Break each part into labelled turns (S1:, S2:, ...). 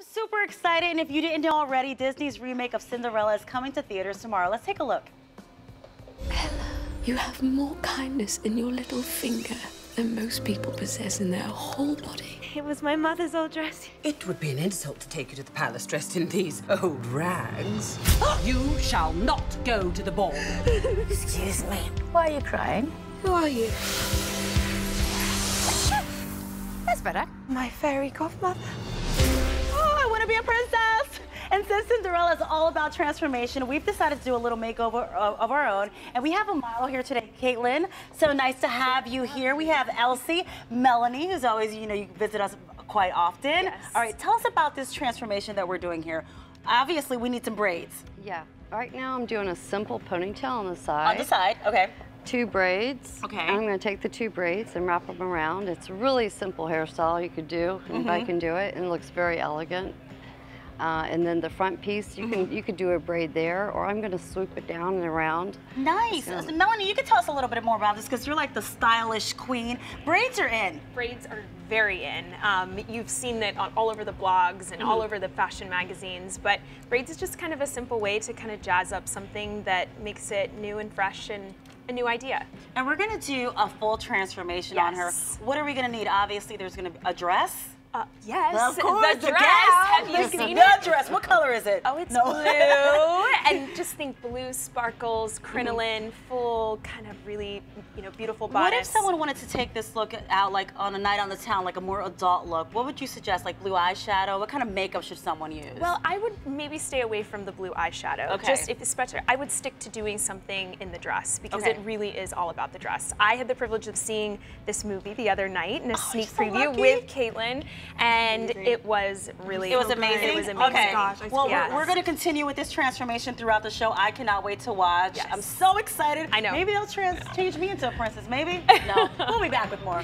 S1: I'm super excited, and if you didn't know already, Disney's remake of Cinderella is coming to theaters tomorrow. Let's take a look.
S2: Ella, you have more kindness in your little finger than most people possess in their whole body.
S3: It was my mother's old dress.
S4: It would be an insult to take you to the palace dressed in these old rags. you shall not go to the ball.
S1: Excuse me. Why are you crying?
S2: Who are you?
S1: That's better.
S3: My fairy godmother.
S1: Want to be a princess. And since Cinderella is all about transformation, we've decided to do a little makeover of, our own. And we have a model here today, Katelyn. So nice to have you here. We have Elsie, Melanie, who's always, you know, you visit us quite often.
S5: Yes.
S1: All right, tell us about this transformation that we're doing here. Obviously, we need some braids.
S5: Yeah. Right now, I'm doing a simple ponytail on the side.
S1: On the side, okay.
S5: Two braids.
S1: Okay.
S5: I'm going to take the two braids and wrap them around. It's a really simple hairstyle you could do. Anybody
S1: Mm-hmm.
S5: can do it, and it looks very elegant. Uh, and then the front piece, you
S1: Mm-hmm.
S5: can you could do a braid there, or I'm going to swoop it down and around.
S1: Nice.
S5: Yeah.
S1: So, Melanie, you can tell us a little bit more about this because you're like the stylish queen. Braids are in.
S3: Braids are very in. Um, you've seen that on, all over the blogs and
S1: Mm-hmm.
S3: all over the fashion magazines, but braids is just kind of a simple way to kind of jazz up something that makes it new and fresh and a new idea.
S1: And we're gonna do a full transformation on her. What are we gonna need? Obviously, there's gonna be a dress.
S3: Uh, yes,
S1: Of course,
S3: the dress.
S1: gown.
S3: Have you
S1: The-
S3: seen
S1: the
S3: it?
S1: dress. What color is it?
S3: Oh, it's
S1: No.
S3: blue. and just think blue sparkles, mm-hmm. crinoline, full, kind of really, you know, beautiful bodice.
S1: What if someone wanted to take this look out like on a night on the town, like a more adult look? What would you suggest? Like blue eyeshadow? What kind of makeup should someone use?
S3: Well, I would maybe stay away from the blue eyeshadow.
S1: Okay.
S3: Just if especially, I would stick to doing something in the dress because
S1: Okay.
S3: it really is all about the dress. I had the privilege of seeing this movie the other night in a sneak
S1: Oh, you're so
S3: preview
S1: lucky.
S3: with Katelyn, and it was really
S1: it was amazing.
S3: It was amazing.
S1: Okay. well,
S3: Yes.
S1: we're, we're going to continue with this transformation throughout the show. I cannot wait to watch.
S3: Yes.
S1: I'm so excited.
S3: I know.
S1: Maybe they'll trans- change me into a princess. Maybe. No. we'll be back with more.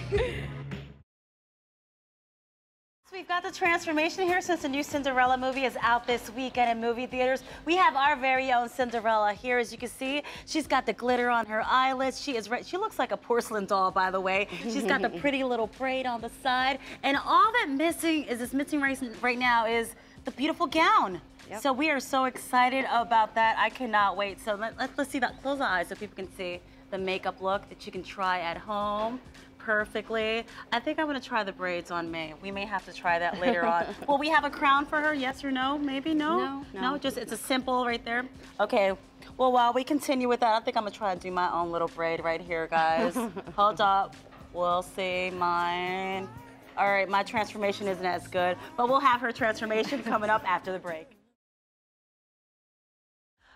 S1: So we've got the transformation here since the new Cinderella movie is out this weekend in movie theaters. We have our very own Cinderella here. As you can see, she's got the glitter on her eyelids. She is she looks like a porcelain doll, by the way. She's got the pretty little braid on the side. And all that missing is this missing right, right now is the beautiful gown.
S5: Yep.
S1: So we are so excited about that. I cannot wait. So let, let, let's see that. Close the eyes so people can see the makeup look that you can try at home perfectly. I think I'm gonna try the braids on me. We may have to try that later on. Will we have a crown for her? Yes or no? Maybe no?
S5: No, no.
S1: just it's a simple right there. Okay. Well, while we continue with that, I think I'm gonna try and do my own little braid right here, guys. Hold up. We'll see mine. All right, my transformation isn't as good, but we'll have her transformation coming up after the break.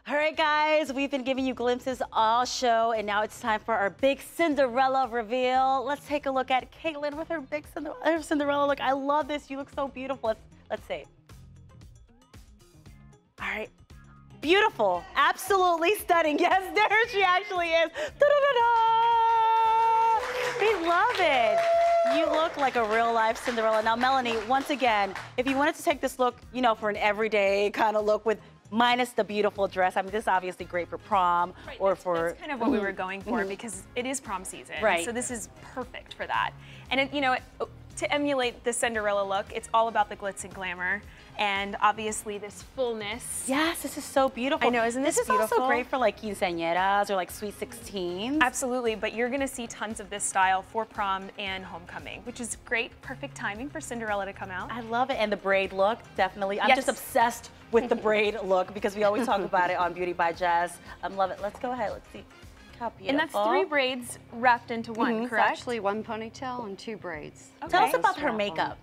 S1: All right, guys, we've been giving you glimpses all show, and now it's time for our big Cinderella reveal. Let's take a look at Katelyn with her big Cinder- Cinderella look. I love this. You look so beautiful. Let's, let's see. All right. Beautiful. Absolutely stunning. Yes, there she actually is. Da-da-da-da! We love it. You look like a real life Cinderella. Now, Melanie, once again, if you wanted to take this look, you know, for an everyday kind of look with minus the beautiful dress, I mean, this is obviously great for prom
S3: Right,
S1: or
S3: that's,
S1: for.
S3: That's kind of what we were mhm. going for mm-hmm. because it is prom season.
S1: Right.
S3: So this is perfect for that. And it, you know, it, to emulate the Cinderella look, it's all about the glitz and glamour, and obviously this fullness.
S1: Yes, this is so beautiful.
S3: I know, isn't this this
S1: is also
S3: beautiful?
S1: great for like quinceañeras or like sweet 16s.
S3: Absolutely, but you're gonna see tons of this style for prom and homecoming, which is great, perfect timing for Cinderella to come out.
S1: I love it. And the braid look, definitely. I'm
S3: Yes.
S1: just obsessed with the braid look because we always talk about it on Beauty by Jazz. I love it. Let's go ahead. Let's see. How beautiful.
S3: And that's three braids wrapped into one,
S1: Mm-hmm.
S5: It's actually one ponytail and two braids.
S1: Tell us about her makeup.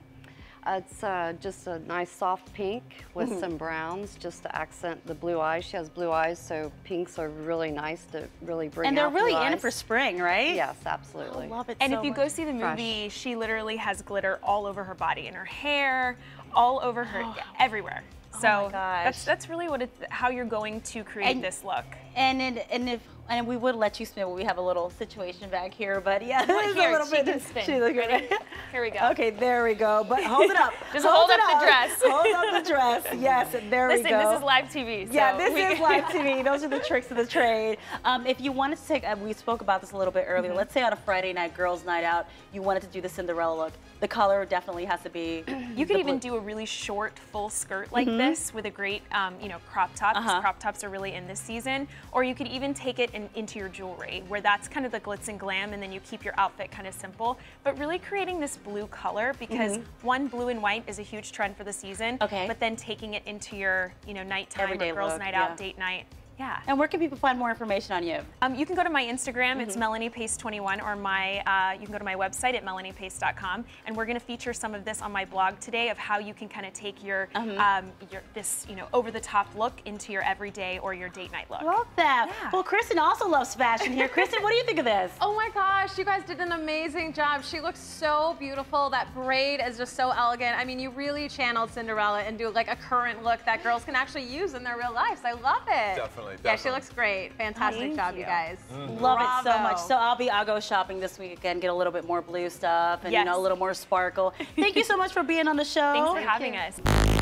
S5: Uh, It's uh, just a nice soft pink with
S1: Mm-hmm.
S5: some browns just to accent the blue eyes. She has blue eyes, so pinks are really nice to really bring out.
S1: And they're
S5: out
S1: really
S5: blue
S1: in
S5: eyes.
S1: for spring, right?
S5: Yes, absolutely.
S1: I love it
S3: And
S1: so
S3: if you
S1: much.
S3: go see the
S5: Fresh.
S3: movie, she literally has glitter all over her body, in her hair, all over her, everywhere. So
S1: Oh
S3: that's that's really what it's how you're going to create
S1: And-
S3: this look.
S1: And and, and if and we would let you spin, but we have a little situation back here. But yeah,
S3: Well, here,
S1: a little
S3: she
S1: bit.
S3: can spin.
S1: She look
S3: Ready? Here we go.
S1: Okay, there we go. But hold it up.
S3: Just hold
S1: it
S3: up the dress.
S1: hold up the dress. Yes, there
S3: Listen,
S1: we go.
S3: Listen, this is live TV. So
S1: Yeah, this
S3: we-
S1: is live TV. Those are the tricks of the trade. Um, if you wanted to take, uh, we spoke about this a little bit earlier.
S3: Mm-hmm.
S1: Let's say on a Friday night, girls' night out, you wanted to do the Cinderella look. The color definitely has to be.
S3: You could even do a really short full skirt like this with a great, um, you know, crop top. 'cause
S1: Uh-huh.
S3: crop tops are really in this season. Or you could even take it in, into your jewelry, where that's kind of the glitz and glam, and then you keep your outfit kind of simple. But really creating this blue color because one, blue and white is a huge trend for the season.
S1: Okay.
S3: But then taking it into your, you know, nighttime
S1: Everyday
S3: or girls'
S1: look,
S3: night
S1: yeah.
S3: out, date night. Yeah.
S1: And where can people find more information on you?
S3: Um, you can go to my Instagram, it's
S1: Mm-hmm.
S3: Melanie Pace 21, or my uh, you can go to my website at melaniepace.com, and we're going to feature some of this on my blog today of how you can kind of take your
S1: Mm-hmm.
S3: um, your this you know over the top look into your everyday or your date night look.
S1: Love that.
S3: Yeah.
S1: Well, Kristen also loves fashion here. Kristen, what do you think of this?
S6: Oh my gosh, you guys did an amazing job. She looks so beautiful. That braid is just so elegant. I mean, you really channeled Cinderella and do like a current look that girls can actually use in their real lives. I love it.
S7: Definitely,
S6: Yeah, she looks great. Fantastic
S3: Thank
S6: job, you,
S3: you.
S6: guys. Mm.
S1: Love it so much. So I'll be I'll go shopping this week again, get a little bit more blue stuff and you know a little more sparkle. Thank you so much for being on the show.
S3: Thanks for having us.